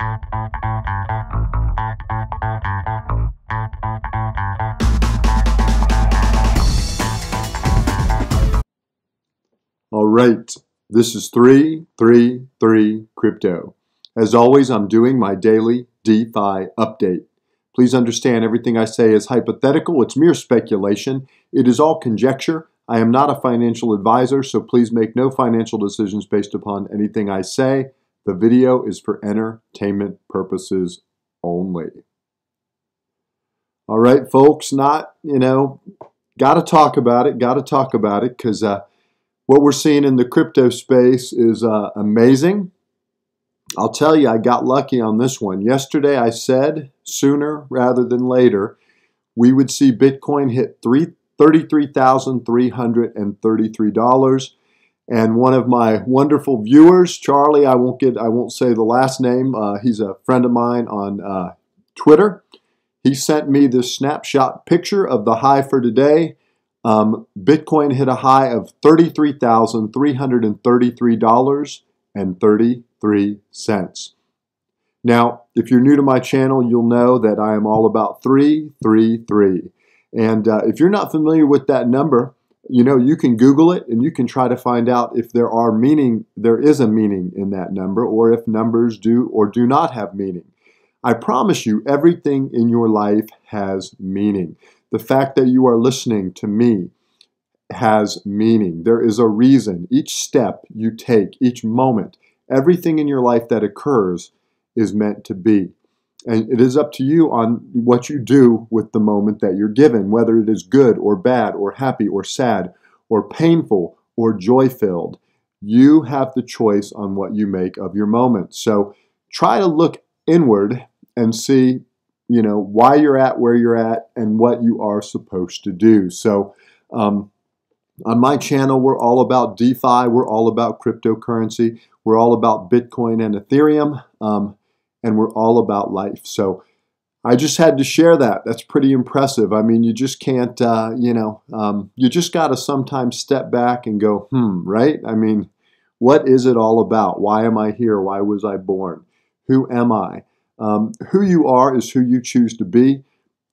All right, this is 333 Crypto. As always, I'm doing my daily DeFi update. Please understand everything I say is hypothetical, it's mere speculation, it is all conjecture. I am not a financial advisor, so please make no financial decisions based upon anything I say. The video is for entertainment purposes only. All right, folks, not, you know, got to talk about it, got to talk about it because uh, what we're seeing in the crypto space is uh, amazing. I'll tell you, I got lucky on this one. Yesterday, I said sooner rather than later, we would see Bitcoin hit $33,333. And one of my wonderful viewers, Charlie, I won't get, I won't say the last name. Uh, he's a friend of mine on uh, Twitter. He sent me this snapshot picture of the high for today. Um, Bitcoin hit a high of $33,333.33. Now, if you're new to my channel, you'll know that I am all about 333. And uh, if you're not familiar with that number, you know, you can Google it and you can try to find out if there are meaning, there is a meaning in that number, or if numbers do or do not have meaning. I promise you, everything in your life has meaning. The fact that you are listening to me has meaning. There is a reason. Each step you take, each moment, everything in your life that occurs is meant to be. And it is up to you on what you do with the moment that you're given, whether it is good or bad or happy or sad or painful or joy filled. You have the choice on what you make of your moment. So try to look inward and see, you know, why you're at where you're at and what you are supposed to do. So, um, on my channel, we're all about DeFi, we're all about cryptocurrency, we're all about Bitcoin and Ethereum. Um, and we're all about life. So I just had to share that. That's pretty impressive. I mean, you just can't, uh, you know, um, you just got to sometimes step back and go, hmm, right? I mean, what is it all about? Why am I here? Why was I born? Who am I? Um, who you are is who you choose to be.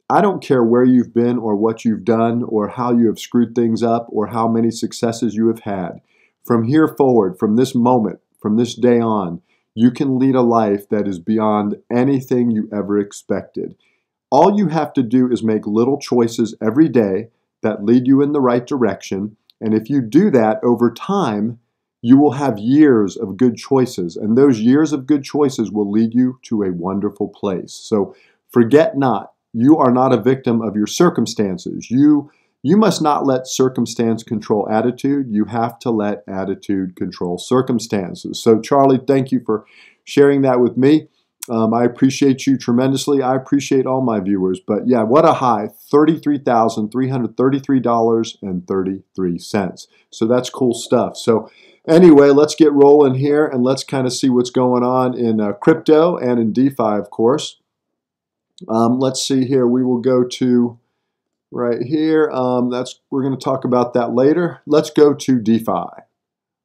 I don't care where you've been or what you've done or how you have screwed things up or how many successes you have had. From here forward, from this moment, from this day on, you can lead a life that is beyond anything you ever expected. All you have to do is make little choices every day that lead you in the right direction. And if you do that over time, you will have years of good choices. And those years of good choices will lead you to a wonderful place. So forget not, you are not a victim of your circumstances. You you must not let circumstance control attitude. You have to let attitude control circumstances. So, Charlie, thank you for sharing that with me. Um, I appreciate you tremendously. I appreciate all my viewers. But yeah, what a high $33,333.33. So that's cool stuff. So, anyway, let's get rolling here and let's kind of see what's going on in uh, crypto and in DeFi, of course. Um, let's see here. We will go to right here. Um, that's We're going to talk about that later. Let's go to DeFi.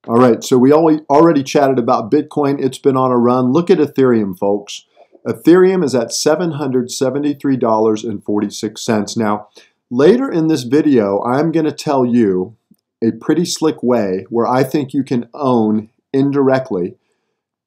All right, so we already chatted about Bitcoin. It's been on a run. Look at Ethereum, folks. Ethereum is at $773.46. Now, later in this video, I'm going to tell you a pretty slick way where I think you can own indirectly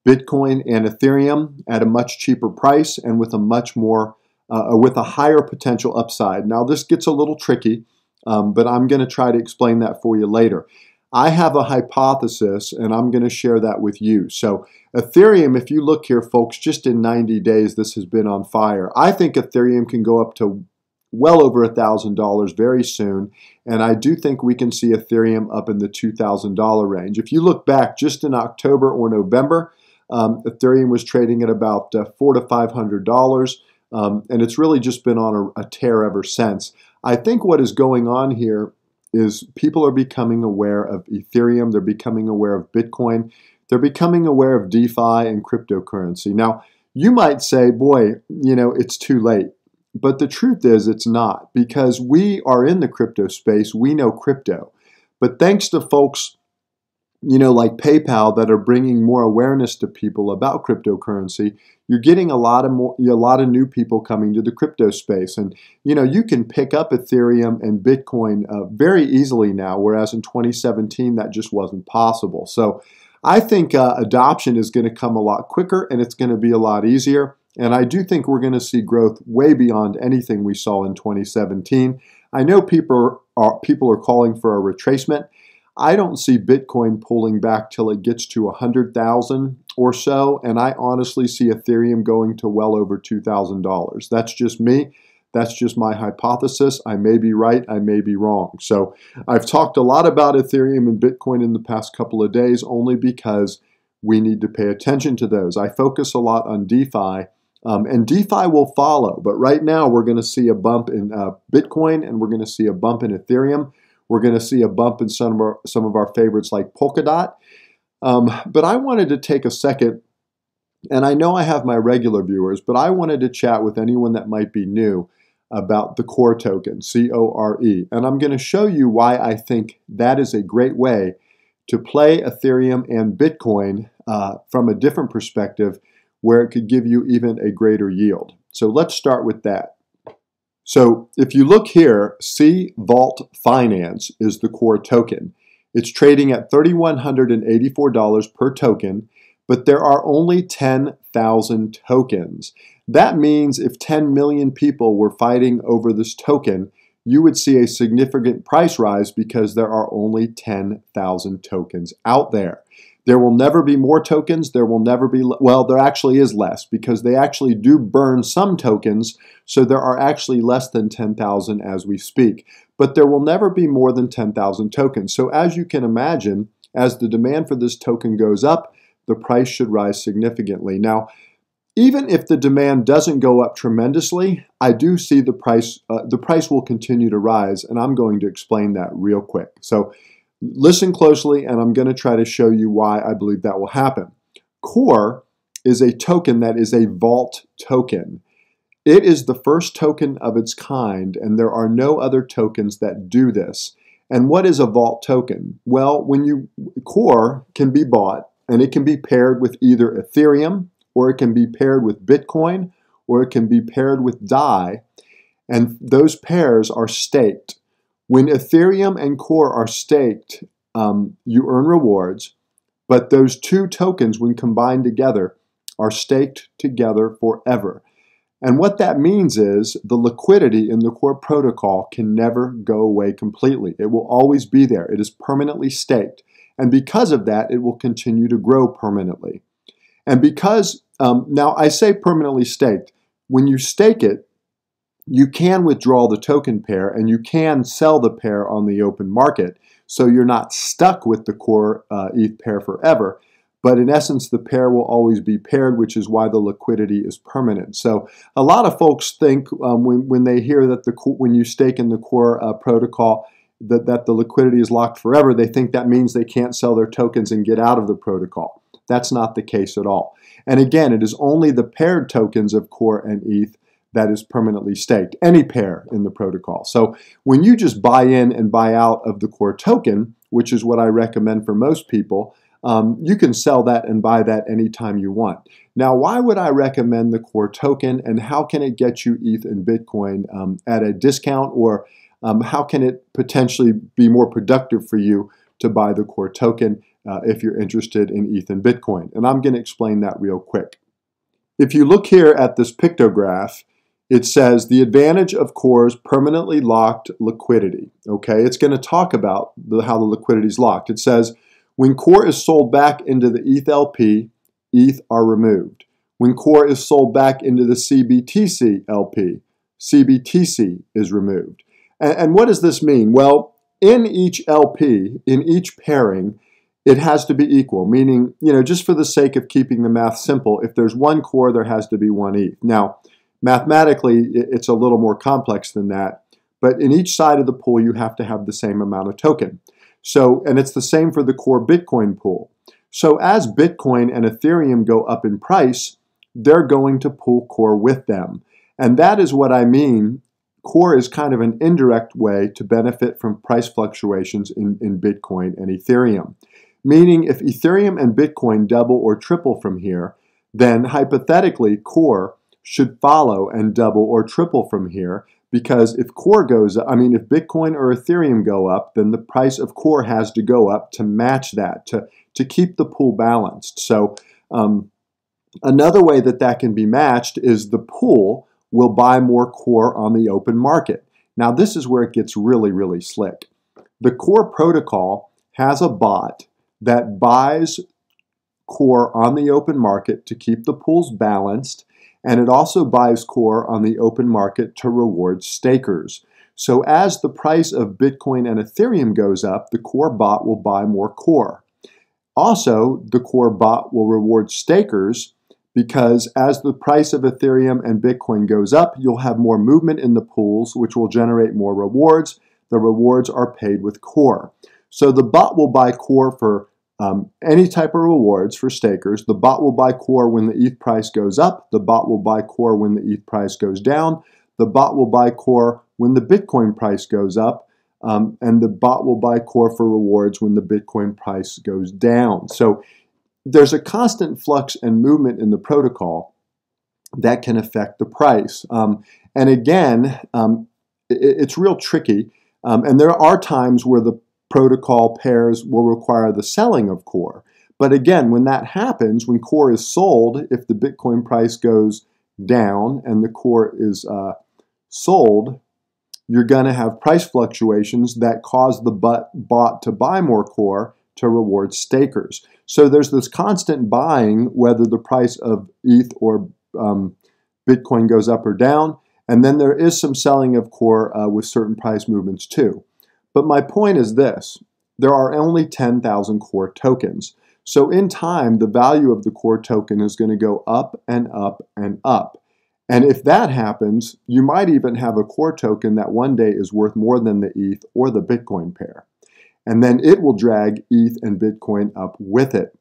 Bitcoin and Ethereum at a much cheaper price and with a much more uh, with a higher potential upside. Now, this gets a little tricky, um, but I'm going to try to explain that for you later. I have a hypothesis, and I'm going to share that with you. So, Ethereum, if you look here, folks, just in 90 days, this has been on fire. I think Ethereum can go up to well over $1,000 very soon, and I do think we can see Ethereum up in the $2,000 range. If you look back just in October or November, um, Ethereum was trading at about uh, four to five hundred dollars. Um, and it's really just been on a, a tear ever since. I think what is going on here is people are becoming aware of Ethereum, they're becoming aware of Bitcoin, they're becoming aware of DeFi and cryptocurrency. Now, you might say, boy, you know, it's too late. But the truth is, it's not because we are in the crypto space, we know crypto. But thanks to folks you know, like PayPal that are bringing more awareness to people about cryptocurrency, you're getting a lot of more, a lot of new people coming to the crypto space, and you know, you can pick up Ethereum and Bitcoin uh, very easily now, whereas in 2017 that just wasn't possible. So, I think uh, adoption is going to come a lot quicker, and it's going to be a lot easier. And I do think we're going to see growth way beyond anything we saw in 2017. I know people are people are calling for a retracement. I don't see Bitcoin pulling back till it gets to 100,000 or so, and I honestly see Ethereum going to well over $2,000. That's just me. That's just my hypothesis. I may be right, I may be wrong. So I've talked a lot about Ethereum and Bitcoin in the past couple of days only because we need to pay attention to those. I focus a lot on DeFi. Um, and DeFi will follow, but right now we're going to see a bump in uh, Bitcoin and we're going to see a bump in Ethereum. We're going to see a bump in some of our, some of our favorites like Polkadot. Um, but I wanted to take a second, and I know I have my regular viewers, but I wanted to chat with anyone that might be new about the core token, C O R E. And I'm going to show you why I think that is a great way to play Ethereum and Bitcoin uh, from a different perspective where it could give you even a greater yield. So let's start with that. So if you look here, C Vault Finance is the core token. It's trading at $3,184 per token, but there are only 10,000 tokens. That means if 10 million people were fighting over this token, you would see a significant price rise because there are only 10,000 tokens out there. There will never be more tokens. There will never be, well, there actually is less because they actually do burn some tokens. So there are actually less than 10,000 as we speak. But there will never be more than 10,000 tokens. So as you can imagine, as the demand for this token goes up, the price should rise significantly. Now, even if the demand doesn't go up tremendously, I do see the price uh, the price will continue to rise, and I'm going to explain that real quick. So Listen closely, and I'm going to try to show you why I believe that will happen. Core is a token that is a vault token. It is the first token of its kind, and there are no other tokens that do this. And what is a vault token? Well, when you core can be bought and it can be paired with either Ethereum or it can be paired with Bitcoin or it can be paired with DAI, and those pairs are staked. When Ethereum and Core are staked, um, you earn rewards, but those two tokens, when combined together, are staked together forever. And what that means is the liquidity in the core protocol can never go away completely. It will always be there. It is permanently staked. And because of that, it will continue to grow permanently. And because, um, now I say permanently staked, when you stake it, you can withdraw the token pair and you can sell the pair on the open market. So you're not stuck with the core uh, ETH pair forever. But in essence, the pair will always be paired, which is why the liquidity is permanent. So a lot of folks think um, when, when they hear that the when you stake in the core uh, protocol that, that the liquidity is locked forever, they think that means they can't sell their tokens and get out of the protocol. That's not the case at all. And again, it is only the paired tokens of core and ETH that is permanently staked, any pair in the protocol. So when you just buy in and buy out of the core token, which is what I recommend for most people, um, you can sell that and buy that anytime you want. Now, why would I recommend the core token and how can it get you ETH and Bitcoin um, at a discount or um, how can it potentially be more productive for you to buy the core token uh, if you're interested in ETH and Bitcoin? And I'm going to explain that real quick. If you look here at this pictograph, it says the advantage of Core's permanently locked liquidity. Okay, it's going to talk about the, how the liquidity is locked. It says when Core is sold back into the ETH LP, ETH are removed. When Core is sold back into the CBTC LP, CBTC is removed. And, and what does this mean? Well, in each LP, in each pairing, it has to be equal, meaning, you know, just for the sake of keeping the math simple, if there's one core, there has to be one ETH. Now, Mathematically, it's a little more complex than that, but in each side of the pool, you have to have the same amount of token. So, and it's the same for the core Bitcoin pool. So as Bitcoin and Ethereum go up in price, they're going to pull core with them. And that is what I mean. Core is kind of an indirect way to benefit from price fluctuations in, in Bitcoin and Ethereum. Meaning, if Ethereum and Bitcoin double or triple from here, then hypothetically, Core should follow and double or triple from here because if core goes up, I mean, if Bitcoin or Ethereum go up, then the price of core has to go up to match that, to, to keep the pool balanced. So, um, another way that that can be matched is the pool will buy more core on the open market. Now, this is where it gets really, really slick. The core protocol has a bot that buys core on the open market to keep the pools balanced and it also buys core on the open market to reward stakers. So as the price of Bitcoin and Ethereum goes up, the core bot will buy more core. Also, the core bot will reward stakers because as the price of Ethereum and Bitcoin goes up, you'll have more movement in the pools, which will generate more rewards. The rewards are paid with core. So the bot will buy core for um, any type of rewards for stakers. The bot will buy core when the ETH price goes up. The bot will buy core when the ETH price goes down. The bot will buy core when the Bitcoin price goes up. Um, and the bot will buy core for rewards when the Bitcoin price goes down. So there's a constant flux and movement in the protocol that can affect the price. Um, and again, um, it, it's real tricky. Um, and there are times where the protocol pairs will require the selling of core. But again, when that happens, when core is sold, if the Bitcoin price goes down and the core is uh, sold, you're going to have price fluctuations that cause the bot to buy more core to reward stakers. So there's this constant buying, whether the price of ETH or um, Bitcoin goes up or down. And then there is some selling of core uh, with certain price movements too. But my point is this there are only 10,000 core tokens. So in time, the value of the core token is going to go up and up and up. And if that happens, you might even have a core token that one day is worth more than the ETH or the Bitcoin pair. And then it will drag ETH and Bitcoin up with it.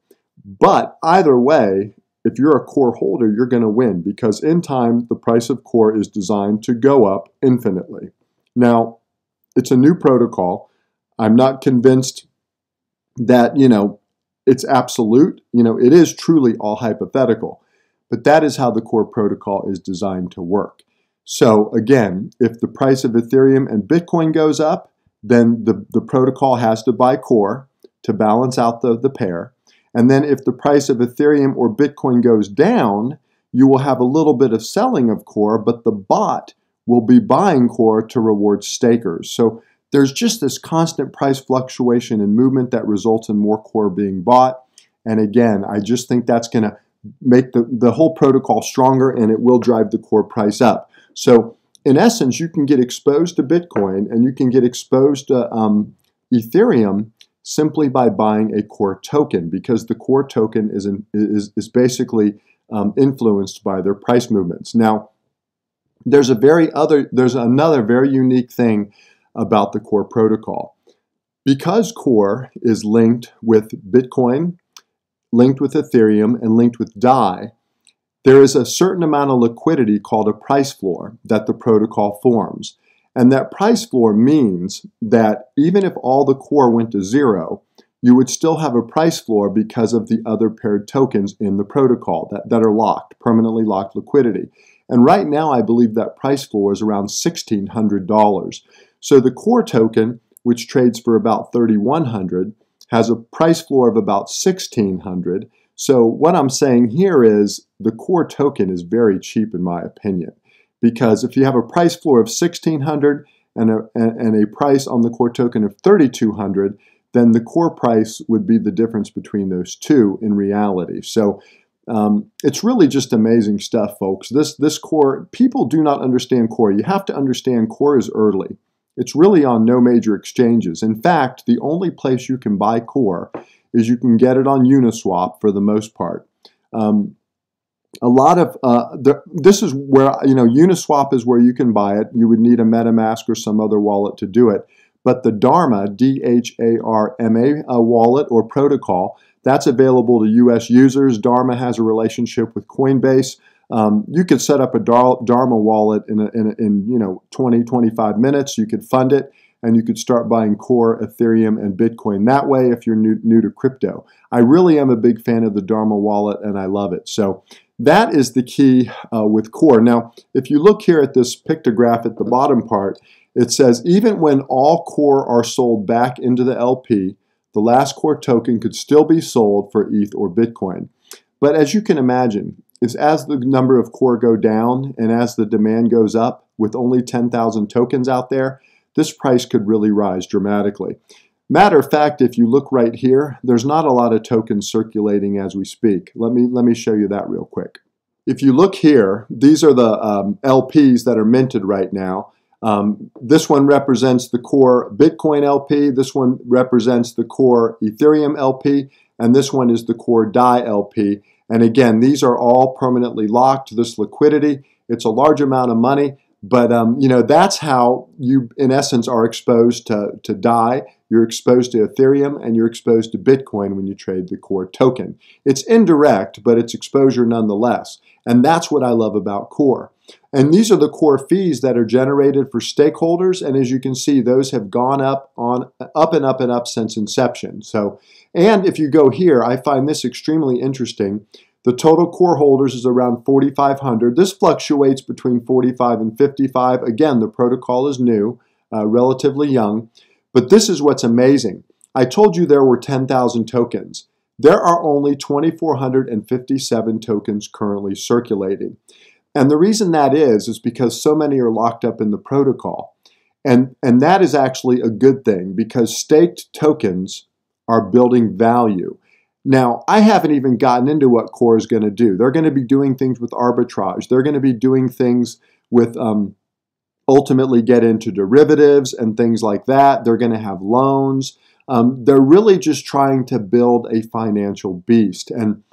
But either way, if you're a core holder, you're going to win because in time, the price of core is designed to go up infinitely. Now, it's a new protocol. I'm not convinced that, you know, it's absolute. You know, it is truly all hypothetical. But that is how the core protocol is designed to work. So again, if the price of Ethereum and Bitcoin goes up, then the, the protocol has to buy core to balance out the, the pair. And then if the price of Ethereum or Bitcoin goes down, you will have a little bit of selling of core, but the bot will be buying core to reward stakers. So there's just this constant price fluctuation and movement that results in more core being bought. And again, I just think that's going to make the, the whole protocol stronger and it will drive the core price up. So in essence, you can get exposed to Bitcoin and you can get exposed to um, Ethereum simply by buying a core token because the core token is, in, is, is basically um, influenced by their price movements. Now, there's a very other there's another very unique thing about the core protocol. Because core is linked with Bitcoin, linked with Ethereum, and linked with DAI, there is a certain amount of liquidity called a price floor that the protocol forms. And that price floor means that even if all the core went to zero, you would still have a price floor because of the other paired tokens in the protocol that, that are locked, permanently locked liquidity. And right now, I believe that price floor is around $1,600. So the core token, which trades for about 3,100, has a price floor of about 1,600. So what I'm saying here is the core token is very cheap in my opinion. Because if you have a price floor of 1600 and a, and a price on the core token of 3,200, then the core price would be the difference between those two in reality. So um, it's really just amazing stuff, folks. This this core, people do not understand core. You have to understand core is early. It's really on no major exchanges. In fact, the only place you can buy core is you can get it on Uniswap for the most part. Um, a lot of uh, the, this is where you know Uniswap is where you can buy it. You would need a MetaMask or some other wallet to do it. But the Dharma, D H A R M A uh, wallet or protocol, that's available to U.S. users. Dharma has a relationship with Coinbase. Um, you could set up a Dharma wallet in, a, in, a, in you know 20, 25 minutes. You could fund it, and you could start buying Core, Ethereum, and Bitcoin that way if you're new, new to crypto. I really am a big fan of the Dharma wallet and I love it. So that is the key uh, with Core. Now, if you look here at this pictograph at the bottom part, it says even when all Core are sold back into the LP, the last Core token could still be sold for ETH or Bitcoin. But as you can imagine, is as the number of core go down and as the demand goes up with only 10,000 tokens out there, this price could really rise dramatically. Matter of fact, if you look right here, there's not a lot of tokens circulating as we speak. Let me, let me show you that real quick. If you look here, these are the um, LPs that are minted right now. Um, this one represents the core Bitcoin LP, this one represents the core Ethereum LP, and this one is the core DAI LP. And again, these are all permanently locked, this liquidity. It's a large amount of money, but um, you know that's how you, in essence, are exposed to, to DAI. You're exposed to Ethereum and you're exposed to Bitcoin when you trade the core token. It's indirect, but it's exposure nonetheless. And that's what I love about core. And these are the core fees that are generated for stakeholders. And as you can see, those have gone up on up and up and up since inception. So, and if you go here, I find this extremely interesting. The total core holders is around 4,500. This fluctuates between 45 and 55. Again, the protocol is new, uh, relatively young, but this is what's amazing. I told you there were 10,000 tokens. There are only 2,457 tokens currently circulating. And the reason that is, is because so many are locked up in the protocol. And, and that is actually a good thing because staked tokens are building value. Now, I haven't even gotten into what Core is going to do. They're going to be doing things with arbitrage. They're going to be doing things with um, ultimately get into derivatives and things like that. They're going to have loans. Um, they're really just trying to build a financial beast. And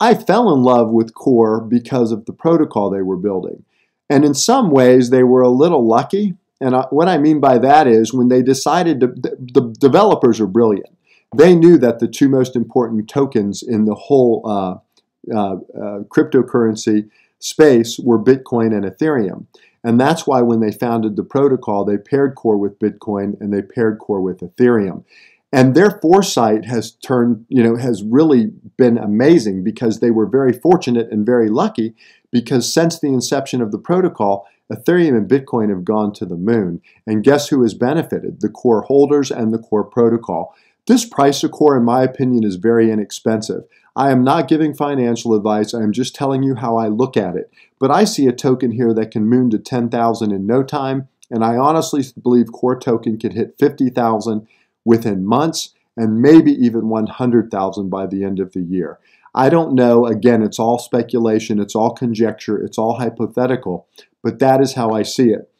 I fell in love with Core because of the protocol they were building. And in some ways, they were a little lucky. And I, what I mean by that is when they decided to, the, the developers are brilliant they knew that the two most important tokens in the whole uh, uh, uh, cryptocurrency space were Bitcoin and Ethereum. And that's why when they founded the protocol, they paired Core with Bitcoin and they paired Core with Ethereum. And their foresight has turned, you know, has really been amazing because they were very fortunate and very lucky because since the inception of the protocol, Ethereum and Bitcoin have gone to the moon. And guess who has benefited? The core holders and the core protocol. This price of core, in my opinion, is very inexpensive. I am not giving financial advice. I am just telling you how I look at it. But I see a token here that can moon to 10,000 in no time, and I honestly believe core token could hit 50,000 within months and maybe even 100,000 by the end of the year. I don't know. Again, it's all speculation, it's all conjecture, it's all hypothetical, but that is how I see it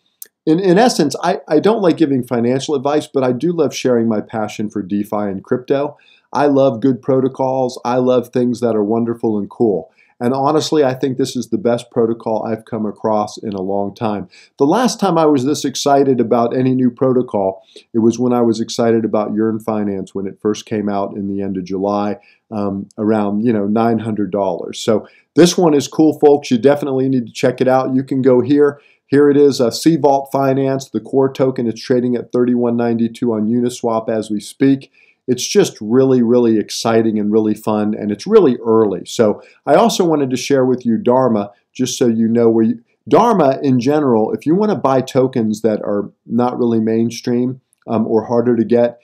in, in essence, I, I don't like giving financial advice, but I do love sharing my passion for DeFi and crypto. I love good protocols. I love things that are wonderful and cool. And honestly, I think this is the best protocol I've come across in a long time. The last time I was this excited about any new protocol, it was when I was excited about Yearn Finance when it first came out in the end of July, um, around you know $900. So this one is cool, folks. You definitely need to check it out. You can go here. Here it is, uh, C Vault Finance, the core token is trading at 31.92 on Uniswap as we speak. It's just really, really exciting and really fun, and it's really early. So I also wanted to share with you Dharma, just so you know where you, Dharma in general, if you want to buy tokens that are not really mainstream um, or harder to get,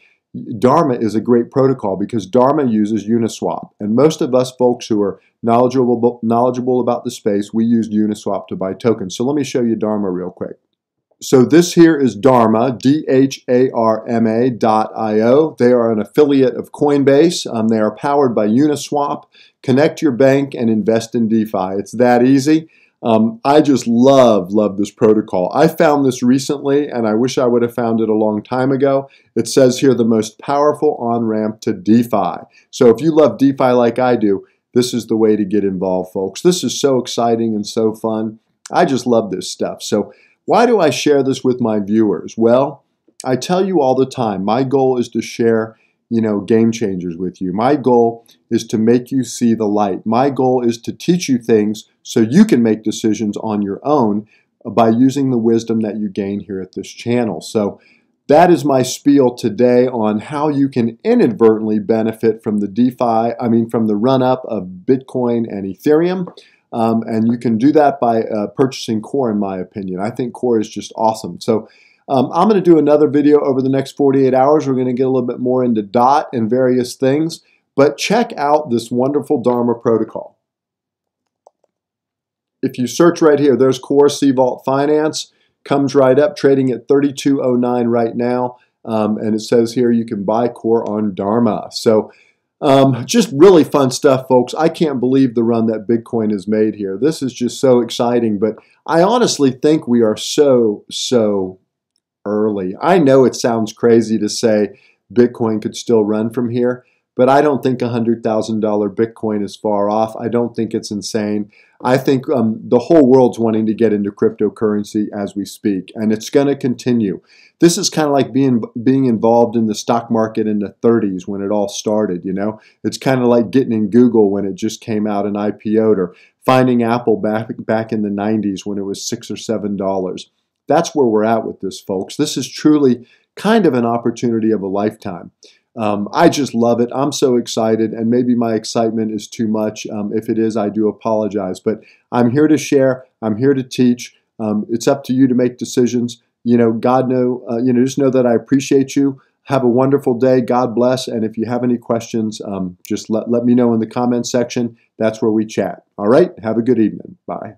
Dharma is a great protocol because Dharma uses Uniswap. And most of us folks who are knowledgeable, knowledgeable about the space, we use Uniswap to buy tokens. So let me show you Dharma real quick. So this here is Dharma, D-H-A-R-M-A dot I-O. They are an affiliate of Coinbase. Um, they are powered by Uniswap. Connect your bank and invest in DeFi. It's that easy. Um, I just love, love this protocol. I found this recently and I wish I would have found it a long time ago. It says here the most powerful on-ramp to DeFi. So if you love DeFi like I do, this is the way to get involved, folks. This is so exciting and so fun. I just love this stuff. So why do I share this with my viewers? Well, I tell you all the time, my goal is to share you know, game changers with you. My goal is to make you see the light. My goal is to teach you things so you can make decisions on your own by using the wisdom that you gain here at this channel. So that is my spiel today on how you can inadvertently benefit from the DeFi, I mean, from the run up of Bitcoin and Ethereum. Um, and you can do that by uh, purchasing Core, in my opinion. I think Core is just awesome. So um, I'm going to do another video over the next 48 hours. We're going to get a little bit more into DOT and various things. But check out this wonderful Dharma protocol. If you search right here, there's Core C Vault Finance. Comes right up, trading at 32.09 right now. Um, and it says here you can buy Core on Dharma. So um, just really fun stuff, folks. I can't believe the run that Bitcoin has made here. This is just so exciting, but I honestly think we are so, so early. I know it sounds crazy to say Bitcoin could still run from here, but I don't think $100,000 Bitcoin is far off. I don't think it's insane. I think um, the whole world's wanting to get into cryptocurrency as we speak, and it's going to continue. This is kind of like being being involved in the stock market in the 30s when it all started. You know, it's kind of like getting in Google when it just came out and IPO'd, or finding Apple back back in the 90s when it was six or seven dollars. That's where we're at with this, folks. This is truly kind of an opportunity of a lifetime. Um, I just love it. I'm so excited, and maybe my excitement is too much. Um, if it is, I do apologize. But I'm here to share. I'm here to teach. Um, it's up to you to make decisions. You know, God know. Uh, you know, just know that I appreciate you. Have a wonderful day. God bless. And if you have any questions, um, just let, let me know in the comments section. That's where we chat. All right. Have a good evening. Bye.